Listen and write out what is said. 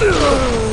うわ